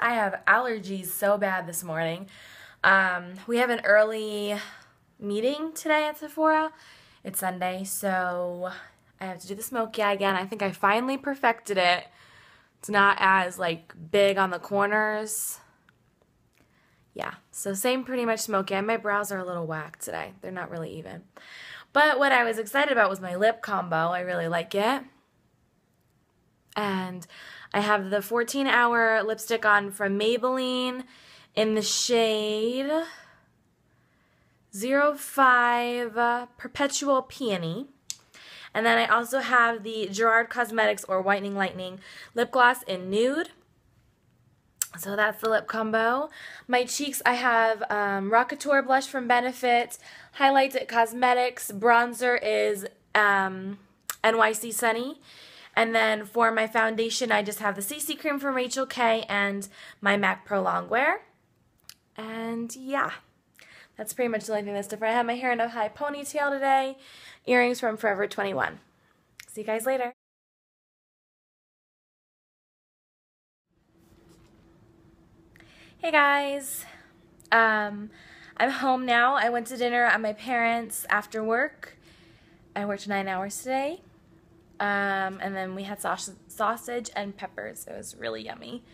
I have allergies so bad this morning. Um, we have an early meeting today at Sephora. It's Sunday, so I have to do the smoky eye again. I think I finally perfected it. It's not as like big on the corners. Yeah, so same pretty much smoky eye. My brows are a little whack today. They're not really even. But what I was excited about was my lip combo. I really like it. And I have the 14 hour lipstick on from Maybelline in the shade 05 uh, Perpetual Peony. And then I also have the Gerard Cosmetics or Whitening Lightning lip gloss in nude. So that's the lip combo. My cheeks, I have um, Rockateur blush from Benefit, highlights at Cosmetics, bronzer is um, NYC Sunny, and then for my foundation, I just have the CC cream from Rachel K and my MAC Pro Longwear. And yeah, that's pretty much the only thing that's different. I have my hair in a high ponytail today, earrings from Forever 21. See you guys later. Hey guys, um, I'm home now. I went to dinner at my parents' after work. I worked nine hours today. Um, and then we had sausage and peppers. It was really yummy.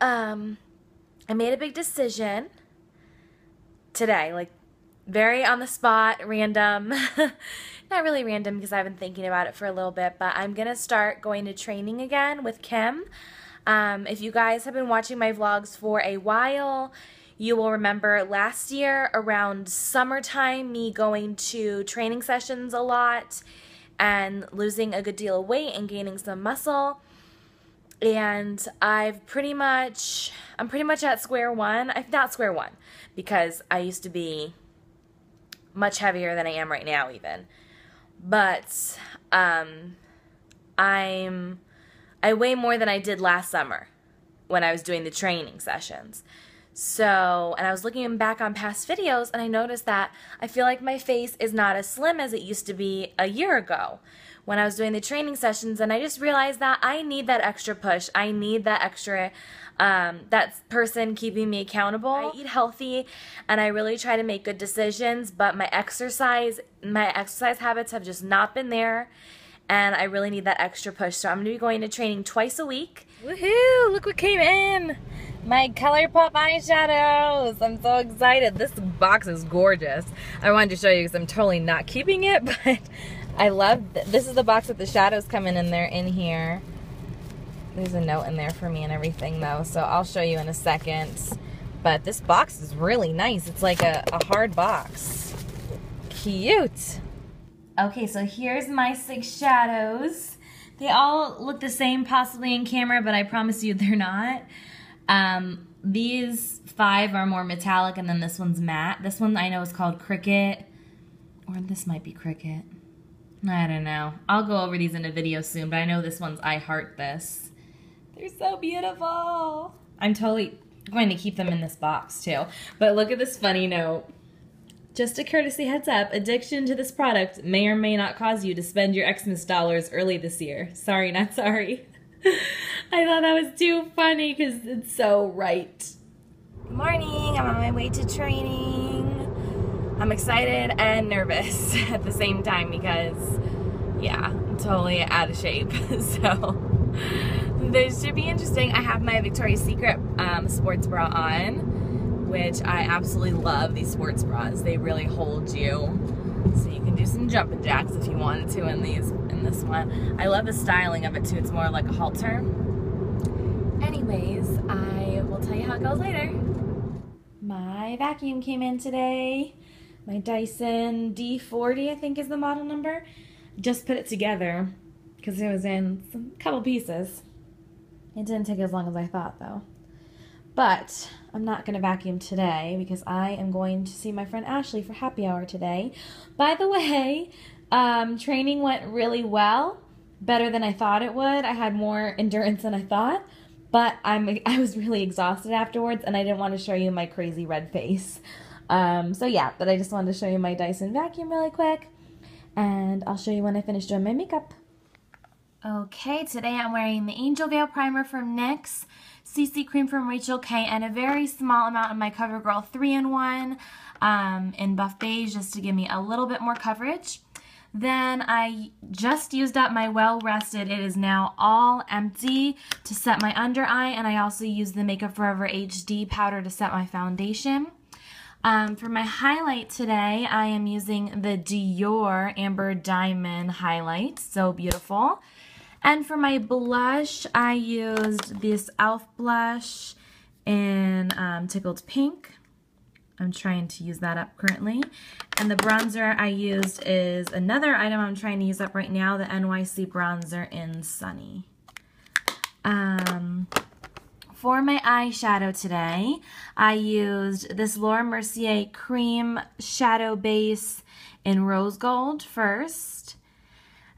Um, I made a big decision today, like very on the spot, random. Not really random because I've been thinking about it for a little bit, but I'm going to start going to training again with Kim. Um, if you guys have been watching my vlogs for a while, you will remember last year around summertime, me going to training sessions a lot and losing a good deal of weight and gaining some muscle. And I've pretty much, I'm pretty much at square one. I'm not square one because I used to be much heavier than I am right now even. But um, I'm, I weigh more than I did last summer when I was doing the training sessions. So, and I was looking back on past videos and I noticed that I feel like my face is not as slim as it used to be a year ago when I was doing the training sessions and I just realized that I need that extra push. I need that extra, um, that person keeping me accountable. I eat healthy and I really try to make good decisions, but my exercise, my exercise habits have just not been there and I really need that extra push. So I'm going to be going to training twice a week. Woohoo! Look what came in! My ColourPop eyeshadows. I'm so excited. This box is gorgeous. I wanted to show you because I'm totally not keeping it, but I love, th this is the box with the shadows coming in there in here. There's a note in there for me and everything though, so I'll show you in a second. But this box is really nice. It's like a, a hard box. Cute. Okay, so here's my six shadows. They all look the same possibly in camera, but I promise you they're not. Um, these five are more metallic, and then this one's matte. This one I know is called Cricket, or this might be Cricket. I don't know. I'll go over these in a video soon, but I know this one's I Heart This. They're so beautiful. I'm totally going to keep them in this box too. But look at this funny note. Just a courtesy heads up, addiction to this product may or may not cause you to spend your Xmas dollars early this year. Sorry, not sorry. I thought that was too funny because it's so right. Good morning. I'm on my way to training. I'm excited and nervous at the same time because, yeah, I'm totally out of shape. so, this should be interesting. I have my Victoria's Secret um, sports bra on, which I absolutely love these sports bras. They really hold you. So you can do some jumping jacks if you wanted to in these this one. I love the styling of it too. It's more like a halter. Anyways, I will tell you how it goes later. My vacuum came in today. My Dyson D40, I think is the model number. Just put it together because it was in a couple pieces. It didn't take as long as I thought though. But I'm not going to vacuum today because I am going to see my friend Ashley for happy hour today. By the way, um, training went really well, better than I thought it would. I had more endurance than I thought, but I'm I was really exhausted afterwards, and I didn't want to show you my crazy red face. Um, so yeah, but I just wanted to show you my Dyson vacuum really quick, and I'll show you when I finish doing my makeup. Okay, today I'm wearing the Angel Veil Primer from NYX. CC cream from Rachel K and a very small amount of my CoverGirl 3-in-1 um, in buff beige just to give me a little bit more coverage. Then I just used up my Well Rested. It is now all empty to set my under eye and I also use the Makeup Forever HD powder to set my foundation. Um, for my highlight today, I am using the Dior Amber Diamond highlight. So beautiful. And for my blush, I used this e.l.f. blush in um, Tickled Pink. I'm trying to use that up currently. And the bronzer I used is another item I'm trying to use up right now, the NYC bronzer in Sunny. Um, for my eyeshadow today, I used this Laura Mercier cream shadow base in rose gold first.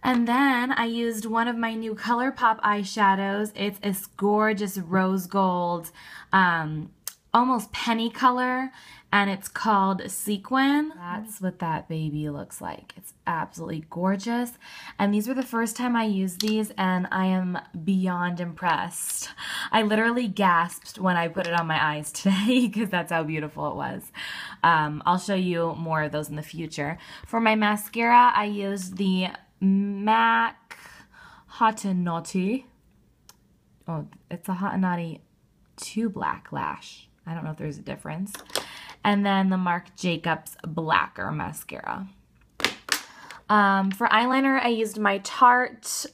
And then I used one of my new ColourPop eyeshadows. It's this gorgeous rose gold, um, almost penny color, and it's called Sequin. That's what that baby looks like. It's absolutely gorgeous. And these were the first time I used these, and I am beyond impressed. I literally gasped when I put it on my eyes today because that's how beautiful it was. Um, I'll show you more of those in the future. For my mascara, I used the MAC Hot and Naughty. Oh, it's a Hot and Naughty 2 Black Lash. I don't know if there's a difference. And then the Marc Jacobs Blacker Mascara. Um, for eyeliner, I used my Tarte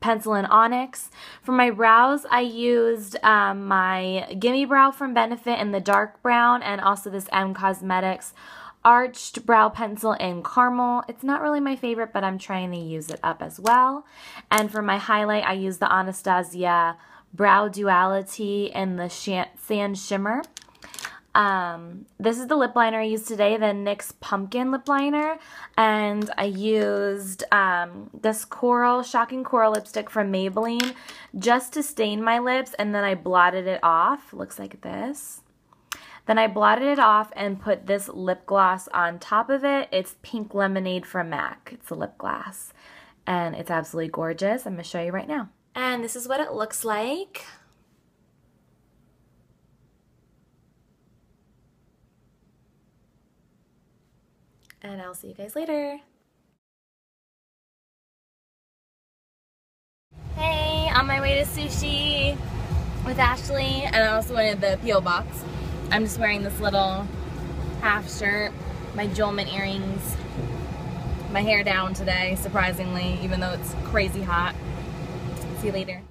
pencil in Onyx. For my brows, I used um, my Gimme Brow from Benefit in the dark brown and also this M Cosmetics arched brow pencil in caramel. It's not really my favorite, but I'm trying to use it up as well. And for my highlight, I use the Anastasia Brow Duality in the Sand Shimmer. Um, this is the lip liner I used today, the NYX Pumpkin Lip Liner. And I used um, this Coral, Shocking Coral lipstick from Maybelline just to stain my lips. And then I blotted it off. Looks like this. Then I blotted it off and put this lip gloss on top of it. It's Pink Lemonade from MAC. It's a lip gloss. And it's absolutely gorgeous. I'm going to show you right now. And this is what it looks like. And I'll see you guys later. Hey, on my way to sushi with Ashley. And I also wanted the P.O. box. I'm just wearing this little half shirt, my JewelMint earrings, my hair down today, surprisingly, even though it's crazy hot. See you later.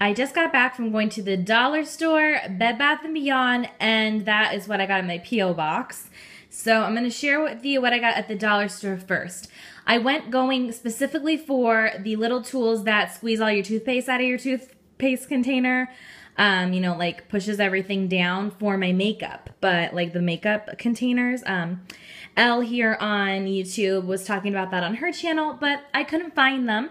I just got back from going to the dollar store, Bed Bath & Beyond, and that is what I got in my P.O. box. So I'm going to share with you what I got at the dollar store first. I went going specifically for the little tools that squeeze all your toothpaste out of your toothpaste container um, you know, like pushes everything down for my makeup, but like the makeup containers. Um, Elle here on YouTube was talking about that on her channel, but I couldn't find them.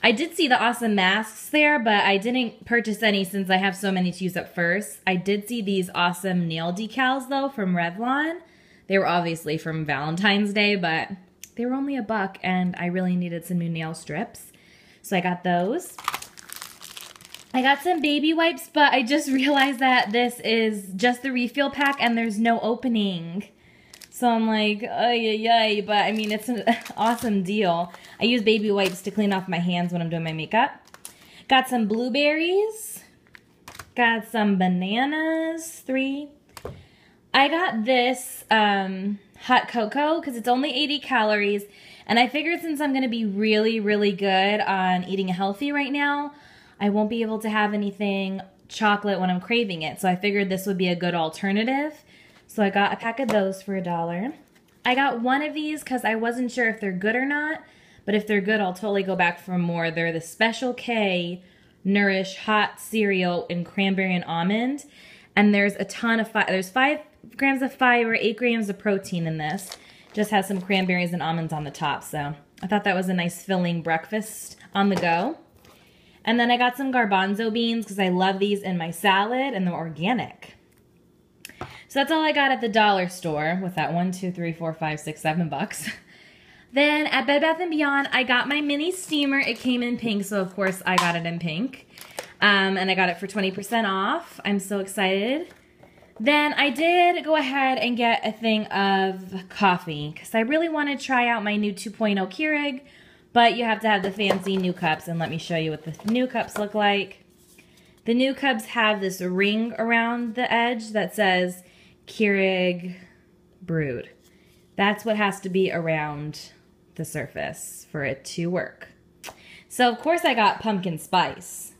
I did see the awesome masks there, but I didn't purchase any since I have so many to use up first. I did see these awesome nail decals though from Revlon. They were obviously from Valentine's Day, but they were only a buck and I really needed some new nail strips. So I got those. I got some baby wipes, but I just realized that this is just the refill pack and there's no opening. So I'm like, ay, ay, ay, but I mean, it's an awesome deal. I use baby wipes to clean off my hands when I'm doing my makeup. Got some blueberries. Got some bananas, three. I got this um, hot cocoa because it's only 80 calories. And I figured since I'm going to be really, really good on eating healthy right now, I won't be able to have anything chocolate when I'm craving it. So I figured this would be a good alternative. So I got a pack of those for a dollar. I got one of these because I wasn't sure if they're good or not. But if they're good, I'll totally go back for more. They're the Special K Nourish Hot Cereal in Cranberry and Almond. And there's a ton of, fiber. there's five grams of fiber, eight grams of protein in this. Just has some cranberries and almonds on the top. So I thought that was a nice filling breakfast on the go. And then I got some garbanzo beans because I love these in my salad and they're organic. So that's all I got at the dollar store with that one, two, three, four, five, six, seven bucks. Then at Bed Bath & Beyond, I got my mini steamer. It came in pink, so of course I got it in pink. Um, and I got it for 20% off. I'm so excited. Then I did go ahead and get a thing of coffee because I really want to try out my new 2.0 Keurig, but you have to have the fancy new cups and let me show you what the new cups look like. The new cups have this ring around the edge that says Keurig Brewed. That's what has to be around the surface for it to work. So of course I got pumpkin spice.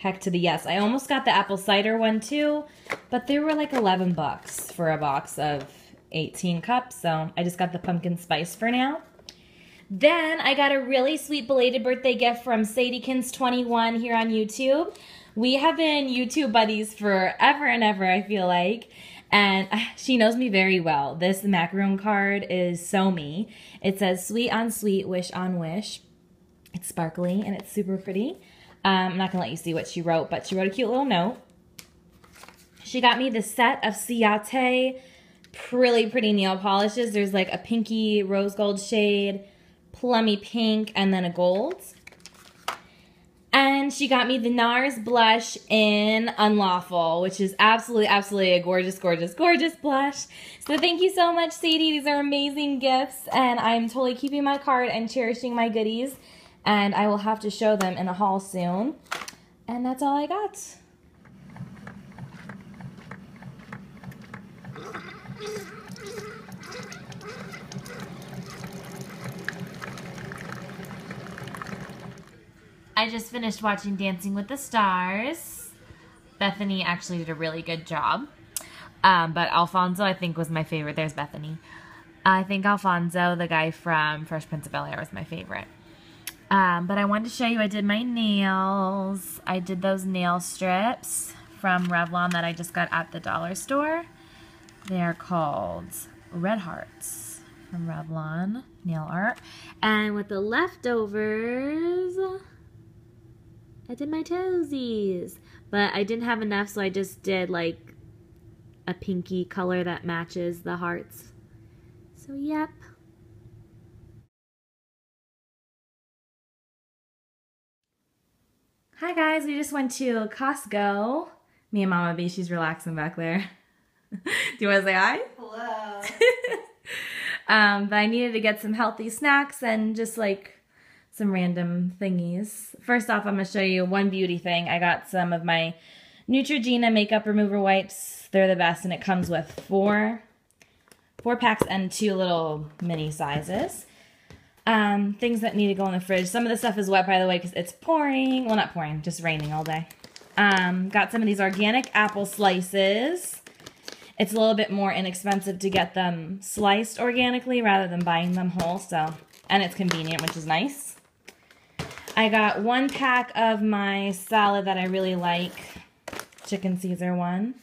Heck to the yes. I almost got the apple cider one too, but they were like 11 bucks for a box of 18 cups, so I just got the pumpkin spice for now. Then I got a really sweet belated birthday gift from Sadiekins21 here on YouTube. We have been YouTube buddies forever and ever, I feel like. And she knows me very well. This macaroon card is so me. It says sweet on sweet, wish on wish. It's sparkly and it's super pretty. Um, I'm not going to let you see what she wrote, but she wrote a cute little note. She got me the set of Ciate really pretty nail polishes. There's like a pinky rose gold shade, plummy pink, and then a gold. And she got me the NARS blush in Unlawful, which is absolutely, absolutely a gorgeous, gorgeous, gorgeous blush. So thank you so much, Sadie. These are amazing gifts, and I'm totally keeping my card and cherishing my goodies. And I will have to show them in a haul soon. And that's all I got. I just finished watching Dancing with the Stars. Bethany actually did a really good job. Um, but Alfonso, I think, was my favorite. There's Bethany. I think Alfonso, the guy from Fresh Prince of Bel-Air, was my favorite. Um, but I wanted to show you, I did my nails. I did those nail strips from Revlon that I just got at the dollar store. They are called Red Hearts from Revlon Nail Art. And with the leftovers, I did my toesies. But I didn't have enough, so I just did like a pinky color that matches the hearts. So, yep. Hi guys, we just went to Costco. Me and Mama B, she's relaxing back there. Do you want to say hi? Hello. um, but I needed to get some healthy snacks and just like some random thingies. First off, I'm going to show you one beauty thing. I got some of my Neutrogena makeup remover wipes. They're the best and it comes with four, four packs and two little mini sizes. Um, things that need to go in the fridge. Some of the stuff is wet, by the way, because it's pouring. Well, not pouring, just raining all day. Um, got some of these organic apple slices. It's a little bit more inexpensive to get them sliced organically rather than buying them whole. So, and it's convenient, which is nice. I got one pack of my salad that I really like, chicken Caesar one.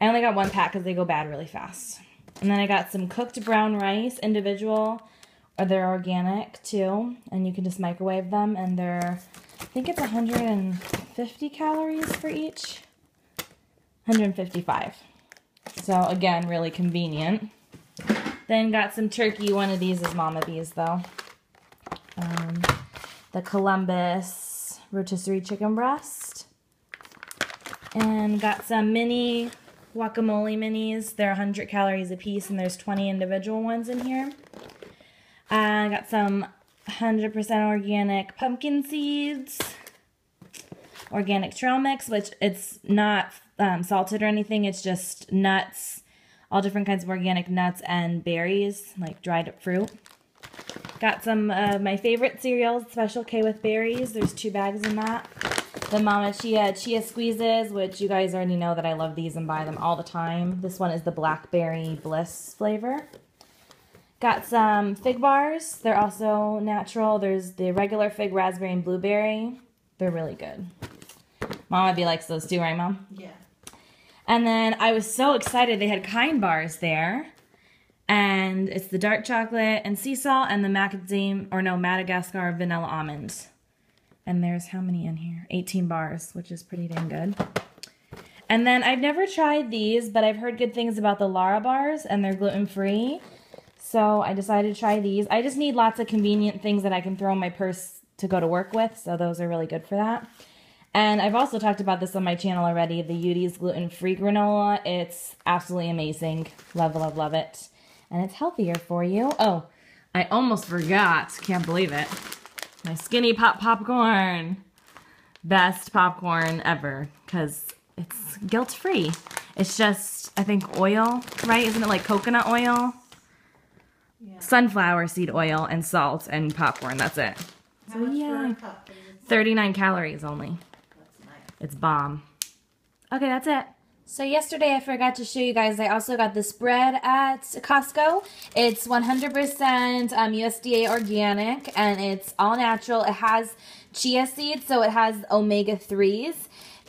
I only got one pack because they go bad really fast. And then I got some cooked brown rice, individual they're organic too, and you can just microwave them, and they're, I think it's 150 calories for each. 155. So again, really convenient. Then got some turkey. One of these is Mama B's though. Um, the Columbus rotisserie chicken breast. And got some mini guacamole minis. They're 100 calories a piece and there's 20 individual ones in here. I got some 100% organic pumpkin seeds, organic trail mix, which it's not um, salted or anything. It's just nuts, all different kinds of organic nuts and berries, like dried up fruit. Got some of my favorite cereals, Special K with berries. There's two bags in that. The Mama Chia Chia Squeezes, which you guys already know that I love these and buy them all the time. This one is the Blackberry Bliss flavor. Got some fig bars. They're also natural. There's the regular fig, raspberry, and blueberry. They're really good. Mama B likes those too, right, Mom? Yeah. And then I was so excited. They had Kind bars there. And it's the dark chocolate and sea salt and the macadam, or no, Madagascar vanilla almond. And there's how many in here? 18 bars, which is pretty dang good. And then I've never tried these, but I've heard good things about the Lara bars, and they're gluten-free. So I decided to try these. I just need lots of convenient things that I can throw in my purse to go to work with. So those are really good for that. And I've also talked about this on my channel already, the Udi's gluten-free granola. It's absolutely amazing. Love, love, love it. And it's healthier for you. Oh, I almost forgot. Can't believe it. My Skinny Pop popcorn. Best popcorn ever because it's guilt-free. It's just, I think, oil, right? Isn't it like coconut oil? Yeah. Sunflower seed oil and salt and popcorn. That's it. How so yeah, 39 calories only. Nice. It's bomb. Okay, that's it. So yesterday I forgot to show you guys, I also got this bread at Costco. It's 100% um, USDA organic and it's all natural. It has chia seeds, so it has omega-3s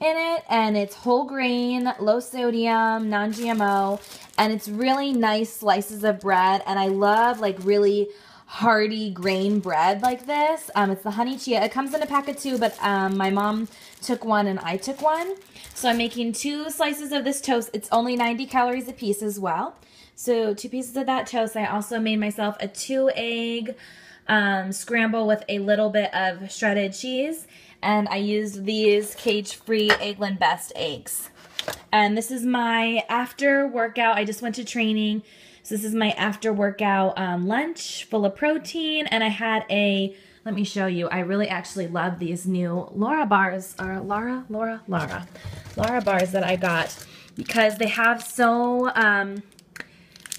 in it and it's whole grain, low sodium, non-GMO, and it's really nice slices of bread and I love like really hearty grain bread like this. Um, it's the honey chia. It comes in a pack of two, but um, my mom took one and I took one. So I'm making two slices of this toast. It's only 90 calories a piece as well. So two pieces of that toast. I also made myself a two egg um, scramble with a little bit of shredded cheese. And I used these cage-free Eggland Best eggs. And this is my after workout. I just went to training. So this is my after workout um, lunch full of protein. And I had a, let me show you. I really actually love these new Laura bars, or Laura, Laura, Laura, Laura bars that I got because they have so, um,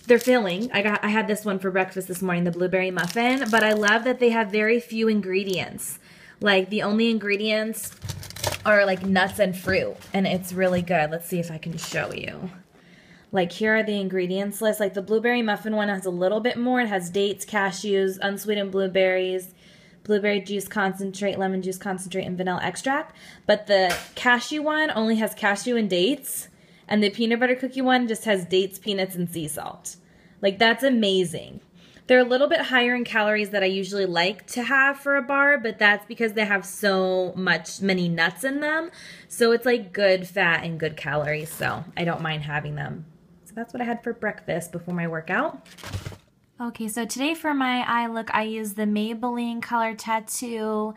they're filling. I got I had this one for breakfast this morning, the blueberry muffin, but I love that they have very few ingredients. Like the only ingredients are like nuts and fruit, and it's really good. Let's see if I can show you. Like here are the ingredients list. Like the blueberry muffin one has a little bit more. It has dates, cashews, unsweetened blueberries, blueberry juice concentrate, lemon juice concentrate, and vanilla extract. But the cashew one only has cashew and dates. And the peanut butter cookie one just has dates, peanuts, and sea salt. Like that's amazing. They're a little bit higher in calories that I usually like to have for a bar, but that's because they have so much, many nuts in them. So it's like good fat and good calories. So I don't mind having them So that's what I had for breakfast before my workout. Okay, so today for my eye look, I used the Maybelline Color Tattoo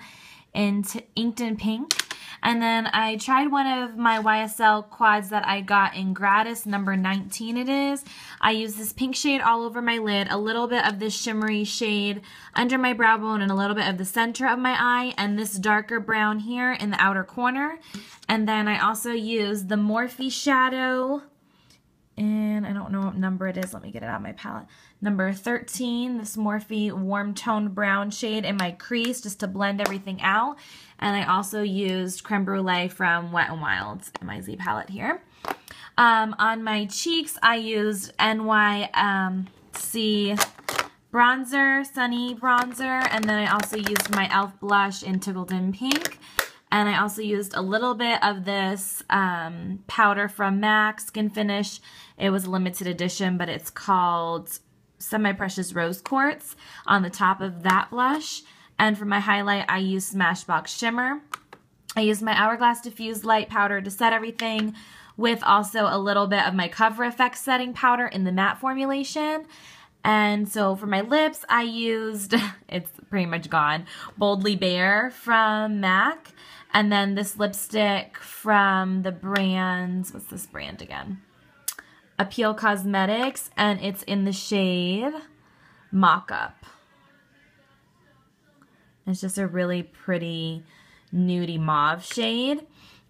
in Inked in Pink. And then I tried one of my YSL quads that I got in gratis, number 19 it is. I used this pink shade all over my lid, a little bit of this shimmery shade under my brow bone and a little bit of the center of my eye, and this darker brown here in the outer corner. And then I also used the Morphe Shadow and I don't know what number it is. Let me get it out of my palette. Number 13, this Morphe Warm Toned Brown shade in my crease just to blend everything out. And I also used Creme Brulee from Wet n Wild in my Z palette here. Um, on my cheeks, I used NYC um, bronzer, Sunny bronzer, and then I also used my e.l.f. blush in Tickled in Pink. And I also used a little bit of this um, powder from MAC Skin Finish. It was a limited edition, but it's called Semi-Precious Rose Quartz on the top of that blush. And for my highlight, I use Smashbox Shimmer. I use my Hourglass Diffused Light Powder to set everything with also a little bit of my Cover FX setting powder in the matte formulation. And so for my lips, I used, it's pretty much gone, Boldly Bare from MAC. And then this lipstick from the brand, what's this brand again? Appeal Cosmetics, and it's in the shade Mock Up. It's just a really pretty nudie mauve shade.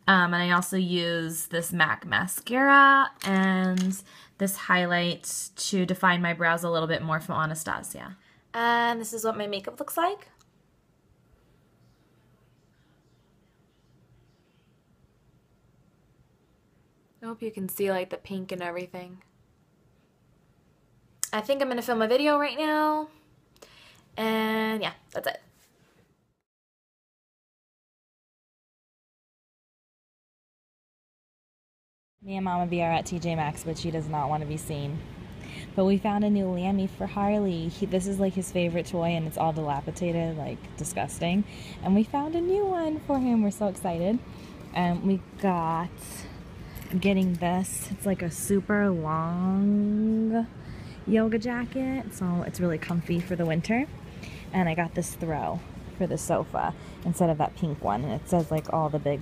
Um, and I also use this MAC mascara and this highlight to define my brows a little bit more from Anastasia. And this is what my makeup looks like. I hope you can see like the pink and everything. I think I'm going to film a video right now. And yeah, that's it. Me and Mama B are at TJ Maxx, but she does not want to be seen. But we found a new Lammy for Harley. He, this is like his favorite toy and it's all dilapidated, like disgusting. And we found a new one for him. We're so excited. And we got getting this. It's like a super long yoga jacket, so it's really comfy for the winter. And I got this throw for the sofa instead of that pink one. And it says like all the big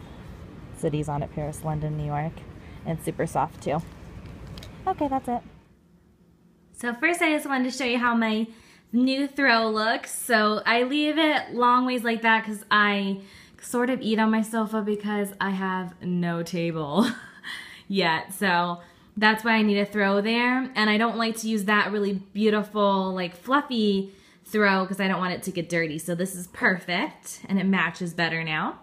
cities on it, Paris, London, New York. And super soft too. Okay, that's it. So first I just wanted to show you how my new throw looks. So I leave it long ways like that because I sort of eat on my sofa because I have no table yet. So that's why I need a throw there. And I don't like to use that really beautiful, like fluffy throw because I don't want it to get dirty. So this is perfect and it matches better now.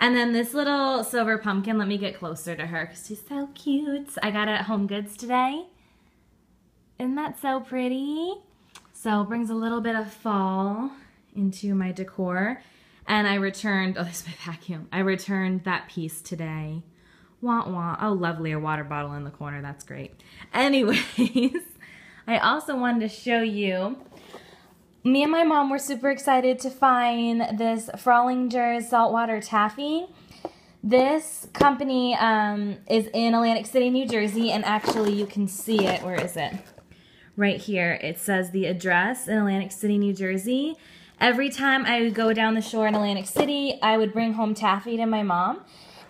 And then this little silver pumpkin, let me get closer to her because she's so cute. I got it at Home Goods today. Isn't that so pretty? So brings a little bit of fall into my decor. And I returned, oh, this is my vacuum. I returned that piece today. Wah wah. Oh, lovely, a water bottle in the corner. That's great. Anyways, I also wanted to show you, me and my mom were super excited to find this Fralinger's Saltwater Taffy. This company um, is in Atlantic City, New Jersey, and actually you can see it. Where is it? right here. It says the address in Atlantic City, New Jersey. Every time I would go down the shore in Atlantic City, I would bring home taffy to my mom.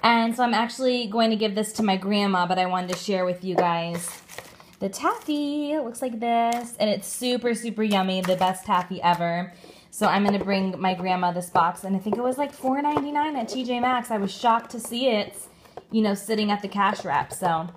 And so I'm actually going to give this to my grandma, but I wanted to share with you guys the taffy. It looks like this, and it's super, super yummy. The best taffy ever. So I'm going to bring my grandma this box, and I think it was like $4.99 at TJ Maxx. I was shocked to see it, you know, sitting at the cash wrap. So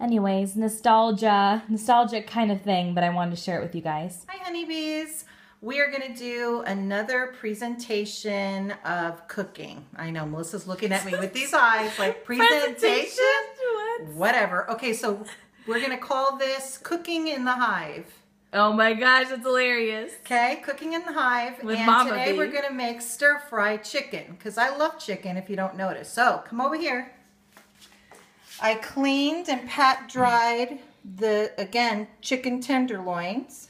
anyways, nostalgia, nostalgic kind of thing, but I wanted to share it with you guys. Hi honeybees. We are going to do another presentation of cooking. I know Melissa's looking at me with these eyes like presentation? presentation? Whatever. Okay, so we're going to call this Cooking in the Hive. Oh my gosh, it's hilarious. Okay, Cooking in the Hive. With and Mama today we're going to make stir fry chicken because I love chicken if you don't notice. So come over here. I cleaned and pat dried the, again, chicken tenderloins.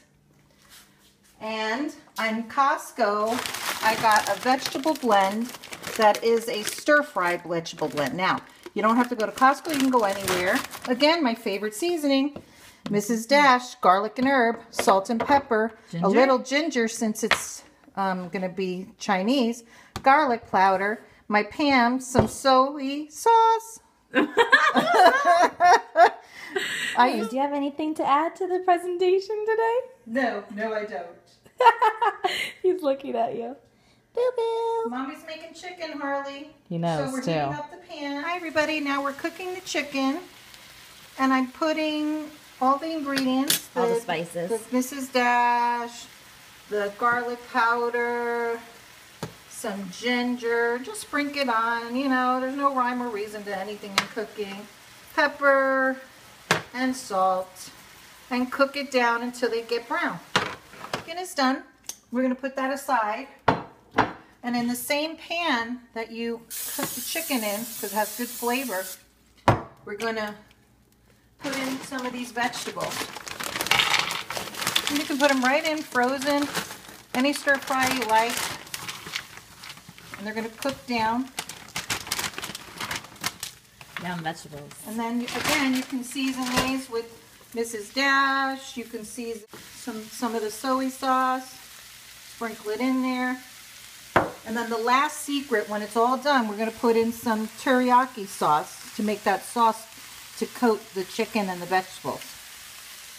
And on Costco, I got a vegetable blend that is a stir-fry vegetable blend. Now, you don't have to go to Costco. You can go anywhere. Again, my favorite seasoning, Mrs. Dash, garlic and herb, salt and pepper, ginger? a little ginger since it's um, going to be Chinese, garlic powder, my Pam, some soy sauce, I, do you have anything to add to the presentation today? No, no, I don't. He's looking at you. Boo boo. Mommy's making chicken, Harley. He knows So we're too. heating up the pan. Hi, everybody. Now we're cooking the chicken, and I'm putting all the ingredients. The, all the spices. The Mrs. Dash, the garlic powder, some ginger, just sprinkle it on, you know, there's no rhyme or reason to anything in cooking. Pepper and salt and cook it down until they get brown. Chicken is done. We're going to put that aside. And in the same pan that you cook the chicken in, because it has good flavor, we're going to put in some of these vegetables. And you can put them right in, frozen, any stir fry you like and they're going to cook down. Yum vegetables. And then again, you can season these with Mrs. Dash. You can season some, some of the soy sauce. Sprinkle it in there. And then the last secret, when it's all done, we're going to put in some teriyaki sauce to make that sauce to coat the chicken and the vegetables.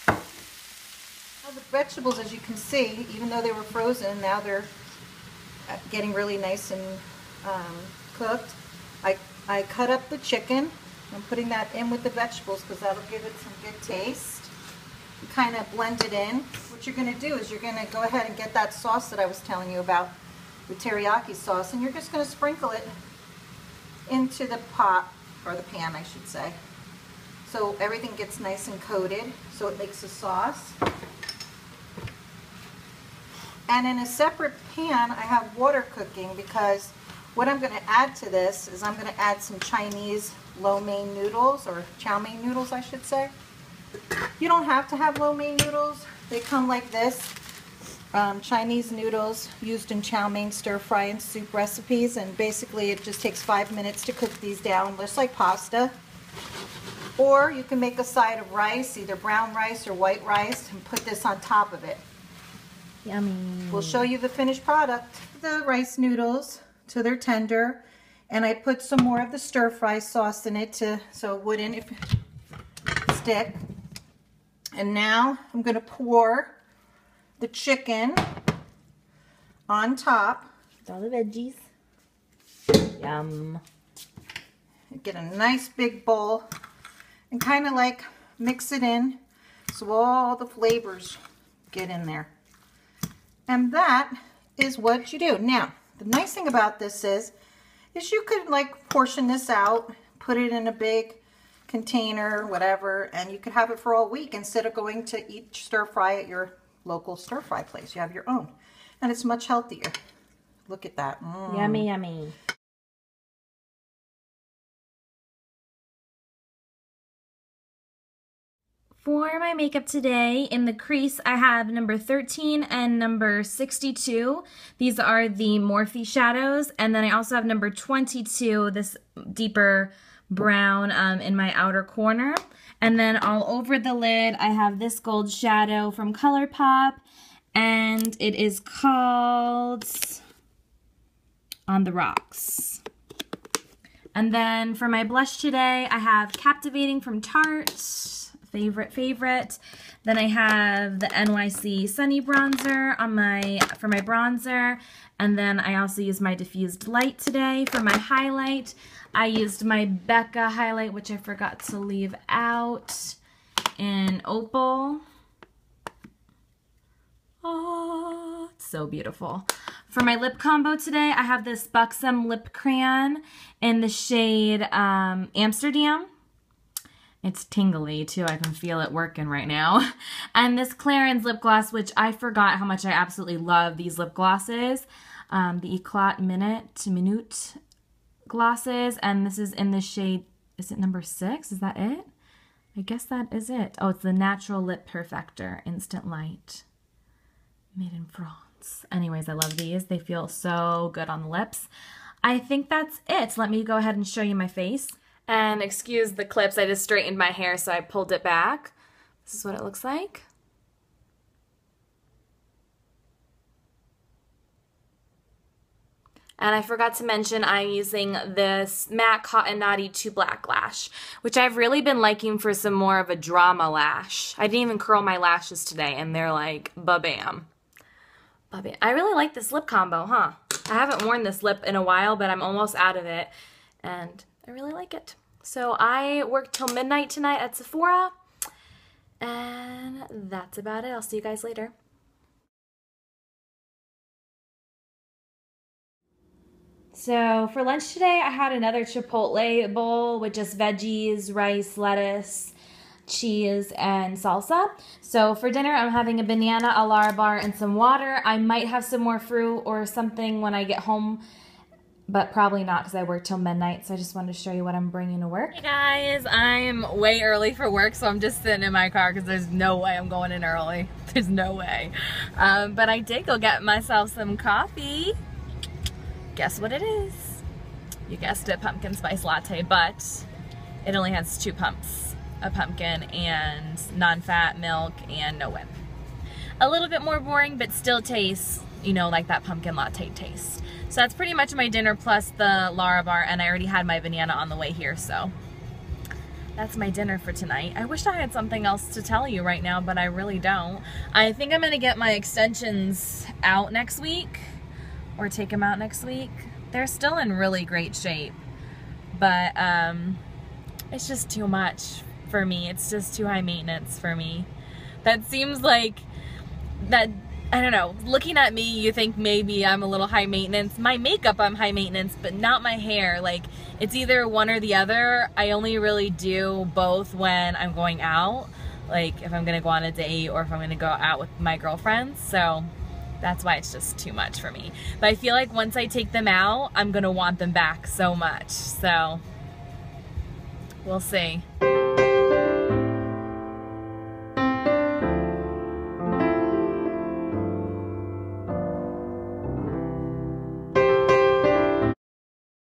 The vegetables, as you can see, even though they were frozen, now they're getting really nice and um, cooked. I, I cut up the chicken. I'm putting that in with the vegetables because that'll give it some good taste. Kind of blend it in. What you're going to do is you're going to go ahead and get that sauce that I was telling you about, the teriyaki sauce, and you're just going to sprinkle it into the pot, or the pan I should say. So everything gets nice and coated, so it makes a sauce. And in a separate pan, I have water cooking because what I'm going to add to this is I'm going to add some Chinese lo mein noodles, or chow mein noodles, I should say. You don't have to have lo mein noodles. They come like this. Um, Chinese noodles used in chow mein stir fry and soup recipes and basically it just takes five minutes to cook these down just like pasta or you can make a side of rice either brown rice or white rice and put this on top of it Yummy. We'll show you the finished product. The rice noodles to they're tender And I put some more of the stir fry sauce in it to so it wouldn't stick. And now I'm going to pour the chicken on top. With all the veggies. Yum. Get a nice big bowl and kind of like mix it in so all the flavors get in there. And that is what you do. Now, the nice thing about this is, is you could like portion this out, put it in a big container, whatever, and you could have it for all week instead of going to each stir fry at your local stir fry place. You have your own. And it's much healthier. Look at that. Mm. Yummy, yummy. For my makeup today, in the crease, I have number 13 and number 62. These are the Morphe shadows. And then I also have number 22, this deeper brown um, in my outer corner. And then all over the lid, I have this gold shadow from ColourPop. And it is called On the Rocks. And then for my blush today, I have Captivating from Tarte favorite, favorite. Then I have the NYC Sunny Bronzer on my for my bronzer. And then I also use my diffused light today for my highlight. I used my Becca highlight, which I forgot to leave out in Opal. Oh, so beautiful. For my lip combo today, I have this Buxom Lip Crayon in the shade um, Amsterdam. It's tingly too. I can feel it working right now. And this Clarins lip gloss, which I forgot how much I absolutely love these lip glosses. Um, the Eclat Minute Minute glosses. And this is in the shade, is it number six? Is that it? I guess that is it. Oh, it's the Natural Lip Perfector Instant Light. Made in France. Anyways, I love these. They feel so good on the lips. I think that's it. Let me go ahead and show you my face. And excuse the clips, I just straightened my hair so I pulled it back. This is what it looks like. And I forgot to mention I'm using this MAC Hot and Naughty 2 Black Lash, which I've really been liking for some more of a drama lash. I didn't even curl my lashes today, and they're like, ba-bam. Ba-bam. I really like this lip combo, huh? I haven't worn this lip in a while, but I'm almost out of it. And I really like it. So I work till midnight tonight at Sephora. And that's about it. I'll see you guys later. So for lunch today, I had another Chipotle bowl with just veggies, rice, lettuce, cheese, and salsa. So for dinner, I'm having a banana, a Larabar, and some water. I might have some more fruit or something when I get home but probably not because I work till midnight. So I just wanted to show you what I'm bringing to work. Hey guys, I'm way early for work, so I'm just sitting in my car because there's no way I'm going in early. There's no way. Um, but I did go get myself some coffee. Guess what it is? You guessed it, pumpkin spice latte, but it only has two pumps, a pumpkin and non-fat milk and no whip. A little bit more boring, but still tastes, you know, like that pumpkin latte taste. So that's pretty much my dinner plus the Larabar, and I already had my banana on the way here, so that's my dinner for tonight. I wish I had something else to tell you right now, but I really don't. I think I'm gonna get my extensions out next week, or take them out next week. They're still in really great shape, but um, it's just too much for me. It's just too high maintenance for me. That seems like that I don't know, looking at me, you think maybe I'm a little high maintenance. My makeup, I'm high maintenance, but not my hair. Like, it's either one or the other. I only really do both when I'm going out, like if I'm gonna go on a date or if I'm gonna go out with my girlfriends. So that's why it's just too much for me. But I feel like once I take them out, I'm gonna want them back so much. So we'll see.